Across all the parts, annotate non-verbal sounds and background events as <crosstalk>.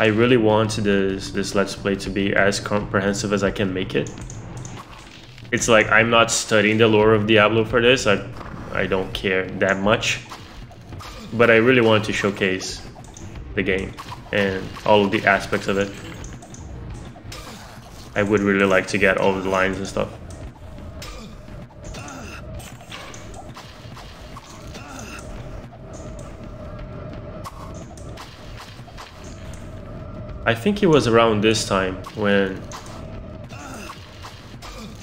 I really want this this let's play to be as comprehensive as I can make it. It's like I'm not studying the lore of Diablo for this. I I don't care that much. But I really want to showcase the game and all of the aspects of it. I would really like to get all the lines and stuff. I think it was around this time when...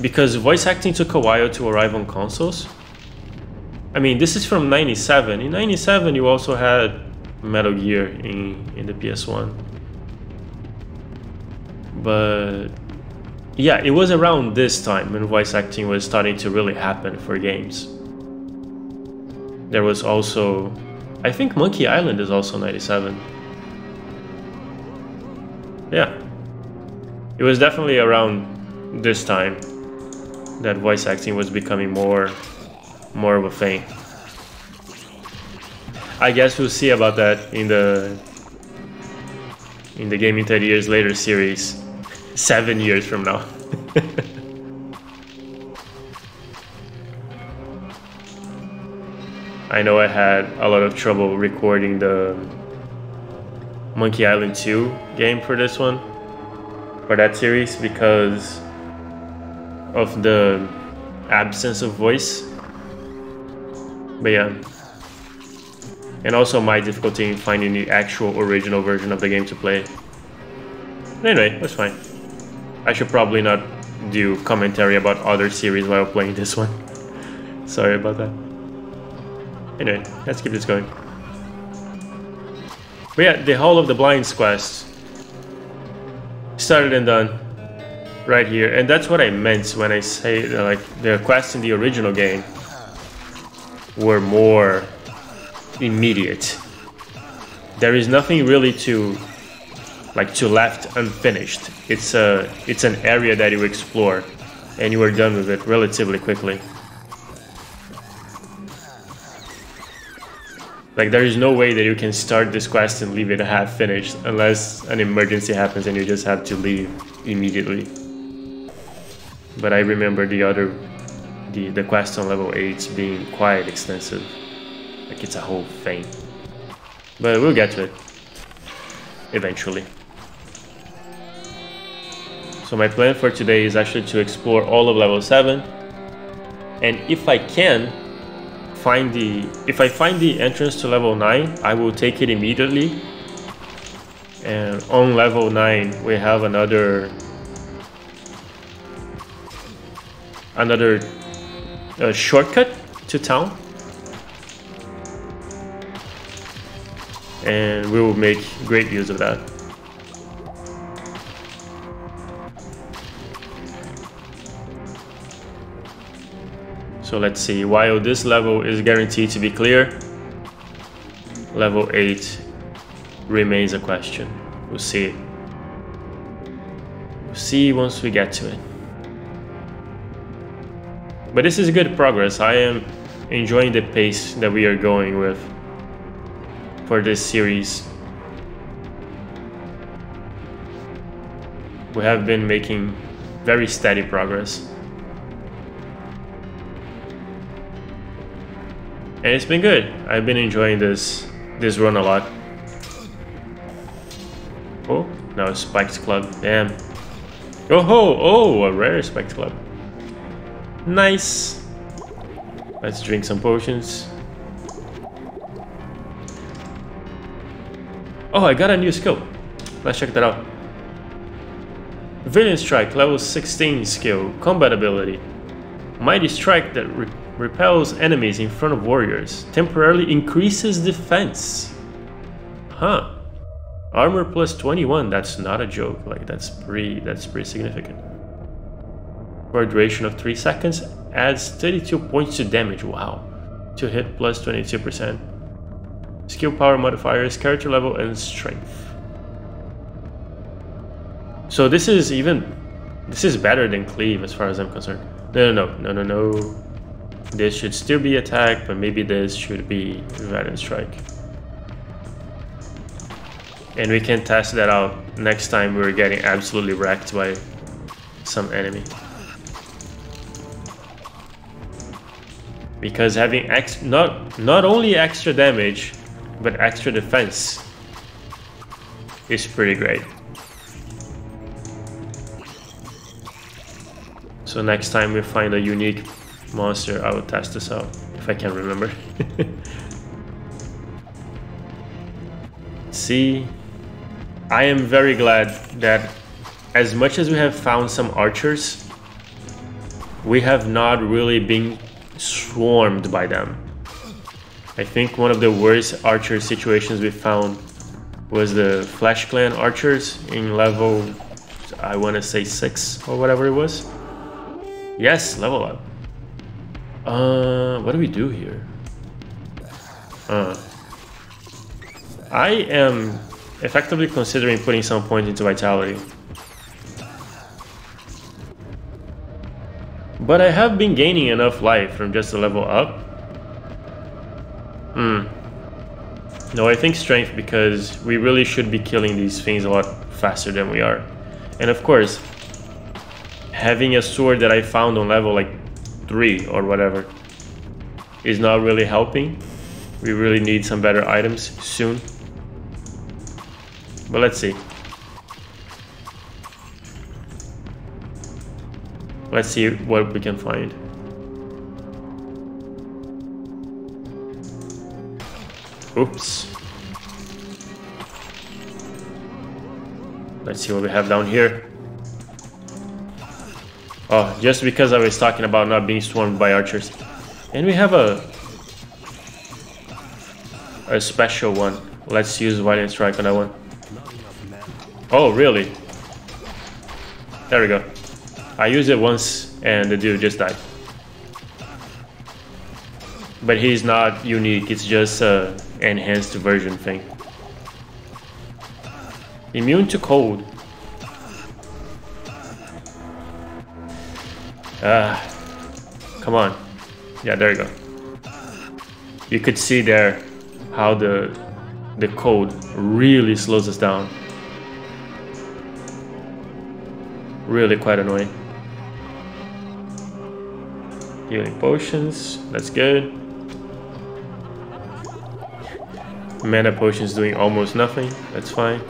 Because voice acting took a while to arrive on consoles. I mean, this is from 97. In 97, you also had Metal Gear in, in the PS1. But yeah, it was around this time when voice acting was starting to really happen for games. There was also, I think Monkey Island is also 97. Yeah. It was definitely around this time that voice acting was becoming more more of a thing. I guess we'll see about that in the in the Gaming 30 Years Later series, seven years from now. <laughs> I know I had a lot of trouble recording the Monkey Island 2 game for this one, for that series, because of the absence of voice. But yeah. And also my difficulty in finding the actual original version of the game to play. But anyway, that's fine. I should probably not do commentary about other series while playing this one. <laughs> Sorry about that. Anyway, let's keep this going. But yeah, the Hall of the Blinds quest started and done right here. And that's what I meant when I say that, like the quests in the original game were more immediate. There is nothing really to like to left unfinished. It's a it's an area that you explore and you are done with it relatively quickly. Like there is no way that you can start this quest and leave it half finished unless an emergency happens and you just have to leave immediately. But I remember the other the, the quest on level 8 being quite extensive. Like it's a whole thing. But we'll get to it. Eventually. So my plan for today is actually to explore all of level 7. And if I can, find the... If I find the entrance to level 9, I will take it immediately. And on level 9, we have another... Another uh, shortcut to town. And we will make great use of that. So let's see, while this level is guaranteed to be clear, level 8 remains a question. We'll see. We'll see once we get to it. But this is good progress. I am enjoying the pace that we are going with for this series. We have been making very steady progress. And it's been good. I've been enjoying this this run a lot. Oh, now Spiked Club. Damn. Oh ho! Oh, a rare Spiked Club. Nice. Let's drink some potions. Oh, I got a new skill. Let's check that out. Valiant Strike, level 16 skill, combat ability. Mighty Strike that repels enemies in front of warriors. Temporarily increases defense. Huh. Armor plus 21, that's not a joke. Like, that's pretty, that's pretty significant. For a duration of 3 seconds, adds 32 points to damage. Wow. To hit plus 22%. Skill power modifiers, character level, and strength. So this is even... This is better than Cleave as far as I'm concerned. No, no, no, no, no, no. This should still be attack, but maybe this should be Valiant Strike. And we can test that out next time we're getting absolutely wrecked by some enemy. Because having ex not not only extra damage, but extra defense is pretty great. So next time we find a unique monster, I will test this out, if I can remember. <laughs> See, I am very glad that as much as we have found some archers, we have not really been swarmed by them. I think one of the worst archer situations we found was the Flesh Clan archers in level, I want to say 6 or whatever it was. Yes, level up. Uh, what do we do here? Uh, I am effectively considering putting some point into vitality. But I have been gaining enough life from just a level up. Hmm. No, I think strength because we really should be killing these things a lot faster than we are. And of course, having a sword that I found on level like 3 or whatever is not really helping. We really need some better items soon. But let's see. Let's see what we can find. Oops. Let's see what we have down here. Oh, just because I was talking about not being swarmed by archers. And we have a a special one. Let's use Violent Strike on that one. Oh, really? There we go. I used it once and the dude just died. But he's not unique, it's just a enhanced version thing. Immune to cold. Ah, come on. Yeah, there you go. You could see there how the the cold really slows us down. Really quite annoying. Healing potions, that's good. Mana potions doing almost nothing, that's fine.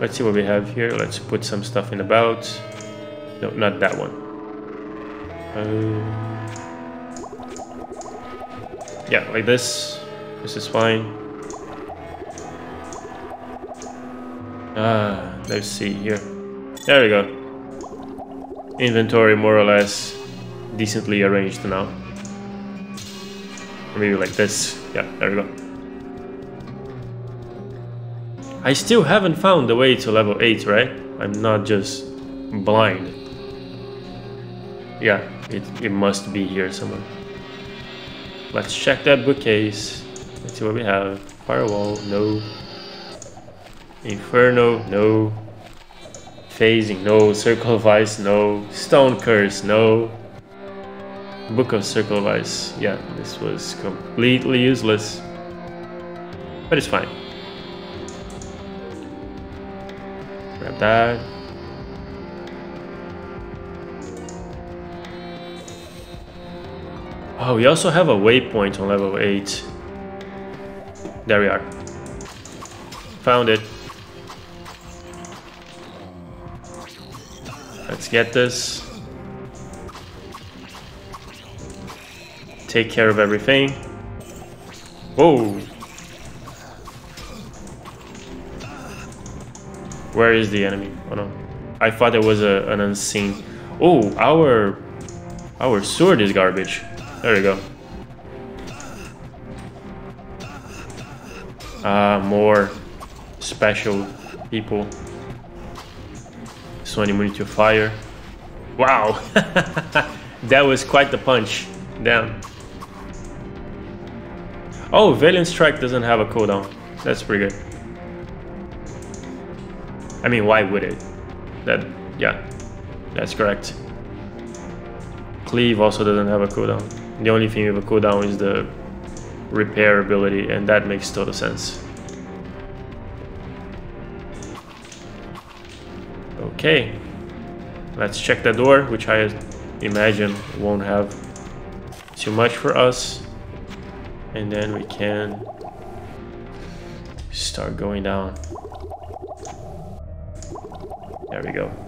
Let's see what we have here. Let's put some stuff in the belt. No, not that one. Uh, yeah, like this. This is fine. Ah, let's see here. There we go. Inventory more or less decently arranged now. Maybe like this. Yeah, there we go. I still haven't found the way to level 8, right? I'm not just blind. Yeah, it, it must be here somewhere. Let's check that bookcase. Let's see what we have. Firewall, no. Inferno, no. Phasing, no. Circle of Ice, no. Stone Curse, no. Book of Circle of Ice. Yeah, this was completely useless. But it's fine. Grab that. Oh, we also have a waypoint on level 8. There we are. Found it. Let's get this. Take care of everything. Whoa! Where is the enemy? Oh no. I thought there was a, an unseen... Oh, our... Our sword is garbage. There we go. Ah, uh, more special people. Sony Immunity to Fire. Wow! <laughs> that was quite the punch. Damn. Oh, Valiant Strike doesn't have a cooldown. That's pretty good. I mean, why would it? That, yeah, that's correct. Cleave also doesn't have a cooldown. The only thing with a cooldown is the repair ability, and that makes total sense. Okay, let's check the door, which I imagine won't have too much for us. And then we can start going down. There we go.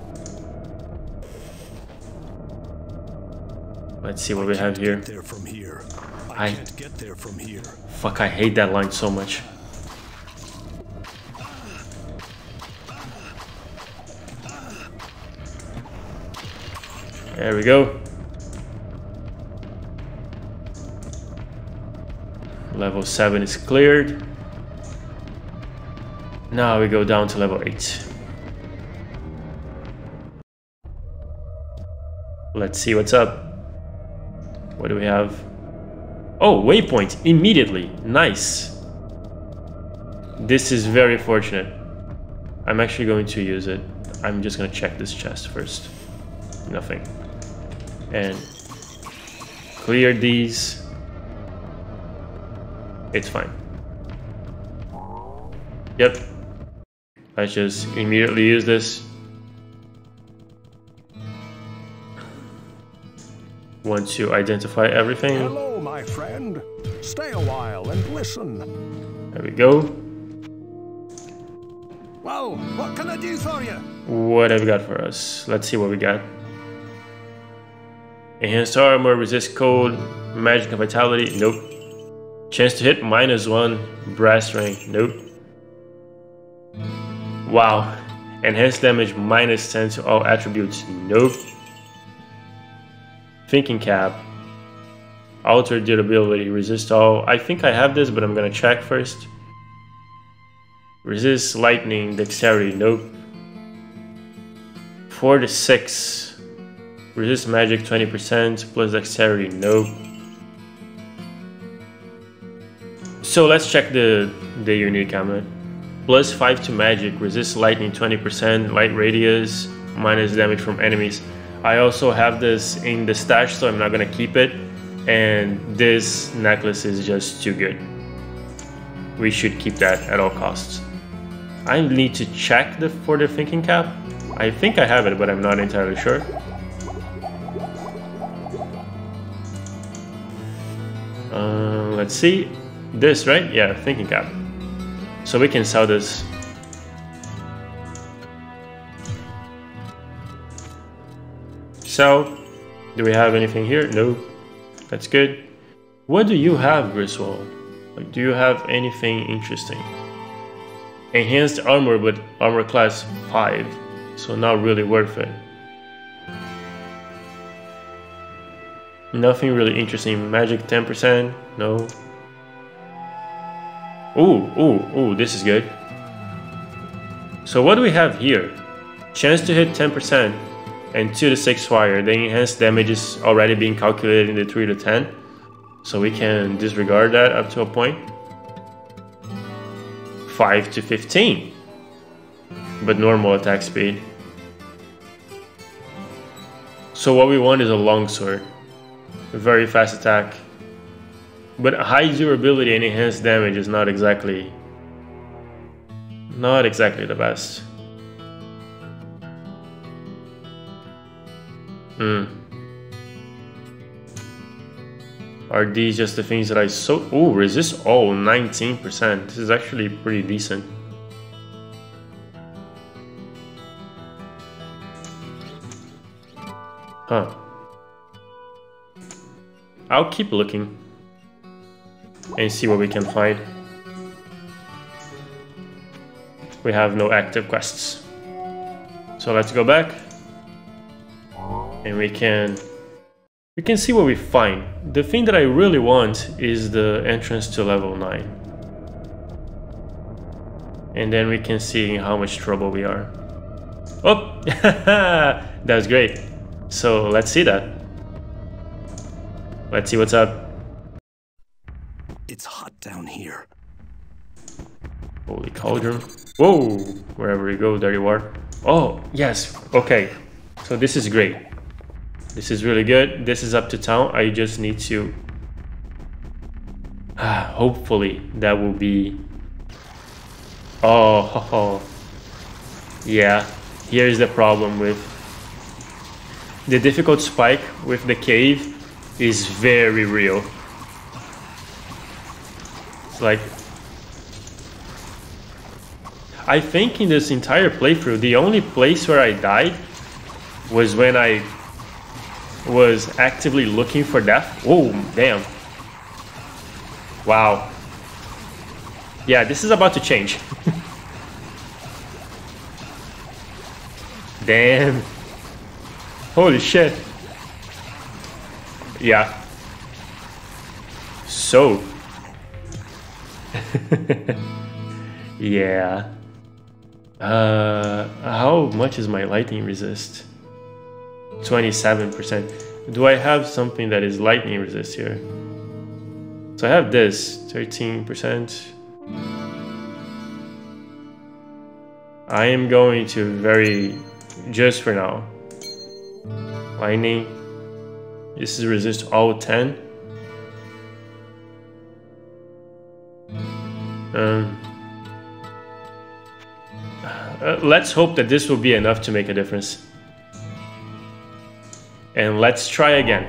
Let's see what we have here. There from here. I- I can't get there from here. Fuck, I hate that line so much. There we go. Level 7 is cleared. Now we go down to level 8. Let's see what's up. What do we have? Oh, waypoint immediately. Nice. This is very fortunate. I'm actually going to use it. I'm just gonna check this chest first. Nothing. And clear these. It's fine. Yep. Let's just immediately use this. Want to identify everything. Hello, my friend. Stay a while and listen. There we go. Well, what can I do for you? What have we got for us? Let's see what we got. Enhanced armor, resist cold, magic and vitality, nope. Chance to hit minus one, brass rank, nope. Wow. Enhanced damage minus 10 to all attributes, nope. Thinking cap. Alter durability, resist all. I think I have this, but I'm gonna check first. Resist lightning, dexterity, nope. 4 to 6. Resist magic 20% plus dexterity, nope. So let's check the, the unique amulet. Plus 5 to magic, resist lightning 20%, light radius, minus damage from enemies. I also have this in the stash, so I'm not gonna keep it. And this necklace is just too good. We should keep that at all costs. I need to check the for the thinking cap. I think I have it, but I'm not entirely sure. Uh, let's see. This, right? Yeah, thinking cap. So we can sell this. So, do we have anything here? No. That's good. What do you have, Griswold? Like, do you have anything interesting? Enhanced armor, but armor class 5, so not really worth it. Nothing really interesting. Magic 10%, no. Ooh, ooh, ooh, this is good. So what do we have here? Chance to hit 10% and 2 to 6 fire. The enhanced damage is already being calculated in the 3 to 10. So we can disregard that up to a point. 5 to 15. But normal attack speed. So what we want is a longsword. A very fast attack. But high durability and enhanced damage is not exactly not exactly the best. Hmm. Are these just the things that I so oh resist all 19%. This is actually pretty decent. Huh. I'll keep looking and see what we can find. We have no active quests. So let's go back and we can we can see what we find. The thing that I really want is the entrance to level 9. And then we can see how much trouble we are. Oh, <laughs> that's great. So let's see that. Let's see what's up. It's hot down here. Holy cauldron. Whoa! Wherever you go, there you are. Oh, yes. Okay. So this is great. This is really good. This is up to town. I just need to... <sighs> Hopefully that will be... Oh, ho, <laughs> ho. yeah. here's the problem with the difficult spike with the cave is very real. It's like I think in this entire playthrough, the only place where I died was when I was actively looking for death. Oh, damn. Wow. Yeah, this is about to change. <laughs> Damn. Holy shit. Yeah. So. <laughs> yeah. Uh, how much is my lightning resist? 27%. Do I have something that is lightning resist here? So I have this, 13%. I am going to very, just for now, lightning. This is resist all 10. Um, uh, let's hope that this will be enough to make a difference. And let's try again.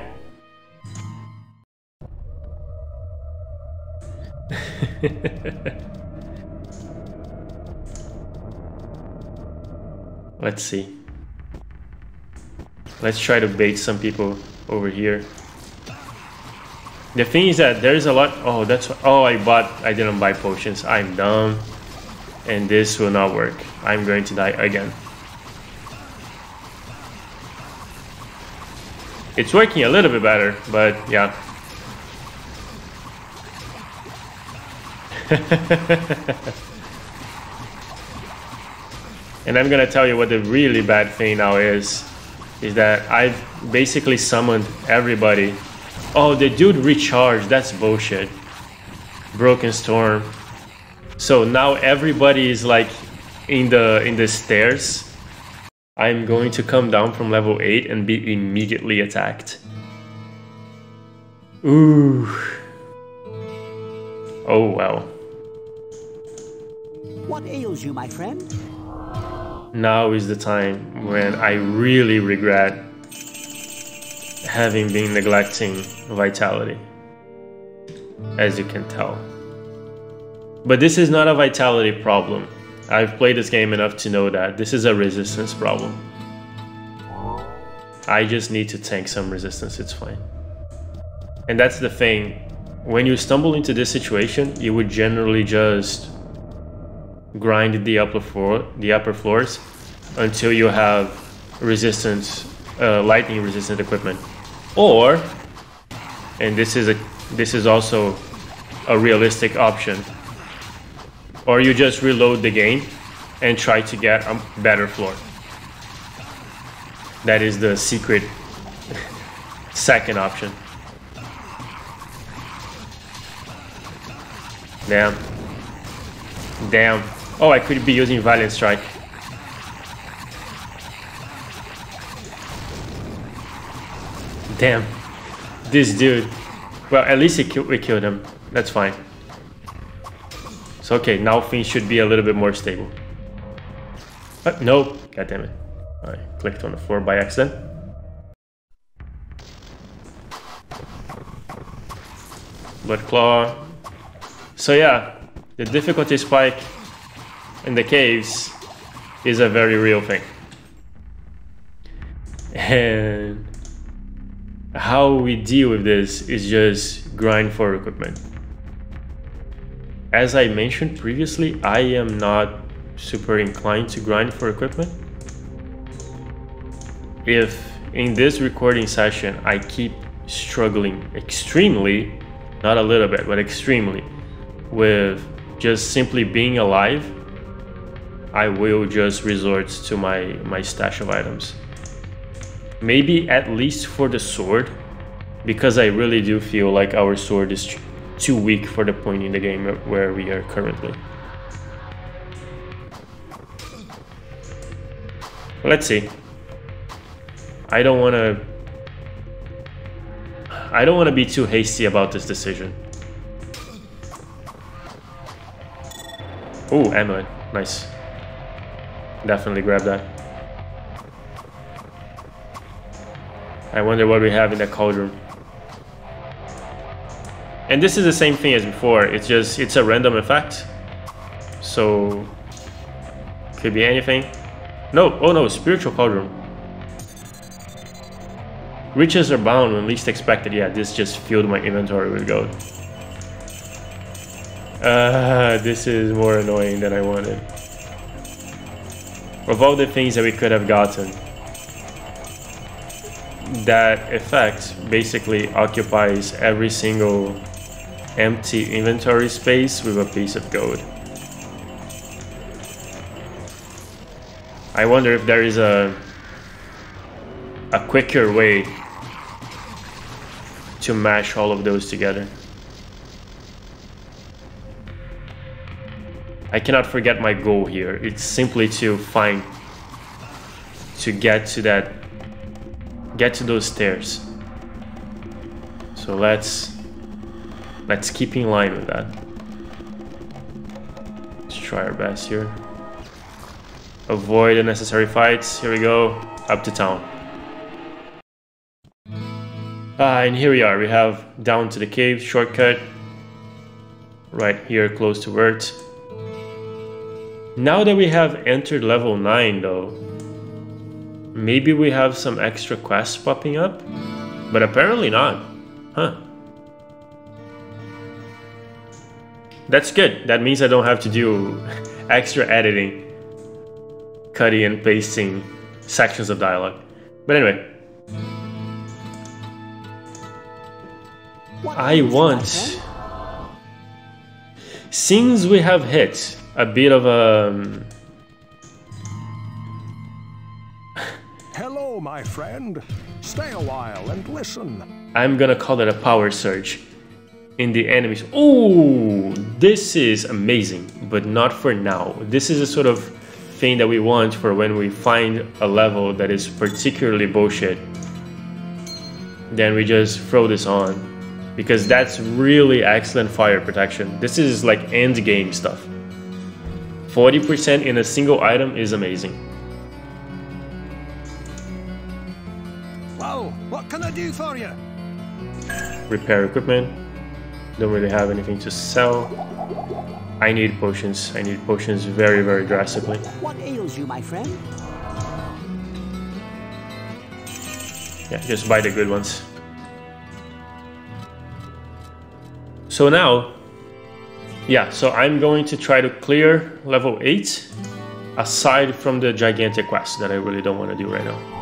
<laughs> let's see. Let's try to bait some people over here. The thing is that there's a lot... Oh, that's... Oh, I bought... I didn't buy potions. I'm dumb. And this will not work. I'm going to die again. It's working a little bit better, but yeah. <laughs> and I'm gonna tell you what the really bad thing now is, is that I've basically summoned everybody. Oh, the dude recharged, that's bullshit. Broken Storm. So now everybody is like in the in the stairs I'm going to come down from level 8 and be immediately attacked. Ooh. Oh well. What ails you, my friend? Now is the time when I really regret having been neglecting vitality. As you can tell. But this is not a vitality problem. I've played this game enough to know that this is a resistance problem. I just need to tank some resistance, it's fine. And that's the thing, when you stumble into this situation, you would generally just grind the upper floor, the upper floors, until you have resistance, uh, lightning resistant equipment. Or, and this is a, this is also a realistic option, or you just reload the game and try to get a better floor. That is the secret <laughs> second option. Damn. Damn. Oh, I could be using Valiant Strike. Damn. This dude. Well, at least we killed him. That's fine. Okay, now things should be a little bit more stable. But no, god damn it. I clicked on the floor by accident. Blood Claw. So yeah, the difficulty spike in the caves is a very real thing. And how we deal with this is just grind for equipment. As I mentioned previously, I am not super inclined to grind for equipment. If in this recording session I keep struggling extremely, not a little bit, but extremely, with just simply being alive, I will just resort to my, my stash of items. Maybe at least for the sword, because I really do feel like our sword is too weak for the point in the game where we are currently. Let's see. I don't want to... I don't want to be too hasty about this decision. Oh, Emily, Nice. Definitely grab that. I wonder what we have in the cauldron. And this is the same thing as before. It's just, it's a random effect. So, could be anything. No, oh no, spiritual cauldron. Riches are bound when least expected. Yeah, this just filled my inventory with gold. Uh, this is more annoying than I wanted. Of all the things that we could have gotten, that effect basically occupies every single empty inventory space with a piece of gold. I wonder if there is a a quicker way to mash all of those together. I cannot forget my goal here. It's simply to find, to get to that, get to those stairs. So let's, let's keep in line with that. Let's try our best here. Avoid unnecessary fights. Here we go, up to town. Uh, and here we are, we have down to the cave shortcut. Right here, close to Wirt. Now that we have entered level 9 though, maybe we have some extra quests popping up? But apparently not. Huh. That's good. That means I don't have to do extra editing, cutting and pasting sections of dialogue. But anyway, I want. Since we have hit a bit of a. Um, Hello, my friend. Stay a while and listen. I'm gonna call it a power surge in the enemies. Oh, this is amazing, but not for now. This is a sort of thing that we want for when we find a level that is particularly bullshit. Then we just throw this on because that's really excellent fire protection. This is like end game stuff. 40% in a single item is amazing. Well, what can I do for you? Repair equipment. Don't really have anything to sell. I need potions. I need potions very, very drastically. What ails you, my friend? Yeah, just buy the good ones. So now, yeah, so I'm going to try to clear level 8 aside from the gigantic quest that I really don't want to do right now.